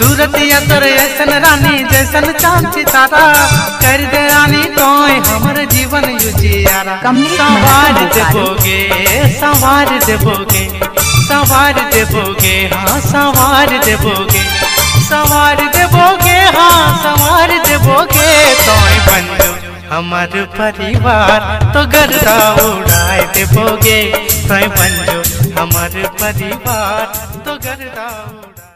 सूरतिया तोर ऐसन रानी जैसन चाँद सितारा कर दे रानी तोय हमर जीवन युजियारा संवार सवार नारायण देबोगे सवार देबोगे सवार देबोगे हाँ सवार देबोगे। सवार देबोगे हाँ सवार देबोगे। तोय बन जो हमार परिवार तो गर्दा उड़ाए देबोगे। तोय बन हमार परिवार तो गर्दा उड़ाए